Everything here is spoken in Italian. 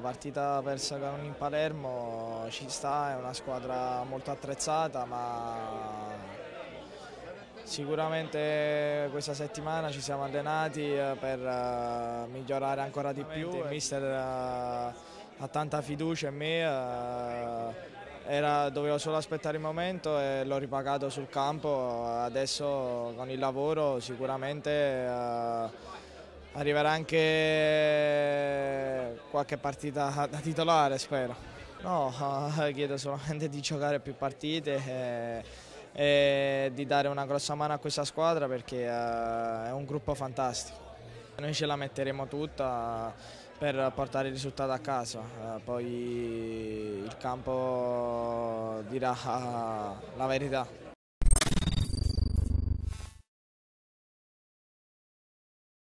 La partita persa con in Palermo ci sta, è una squadra molto attrezzata ma sicuramente questa settimana ci siamo allenati eh, per uh, migliorare ancora di più. Il mister uh, ha tanta fiducia in me, era, dovevo solo aspettare il momento e l'ho ripagato sul campo, adesso con il lavoro sicuramente arriverà anche qualche partita da titolare spero. No, chiedo solamente di giocare più partite e, e di dare una grossa mano a questa squadra perché uh, è un gruppo fantastico. Noi ce la metteremo tutta per portare il risultato a casa, uh, poi il campo dirà la verità.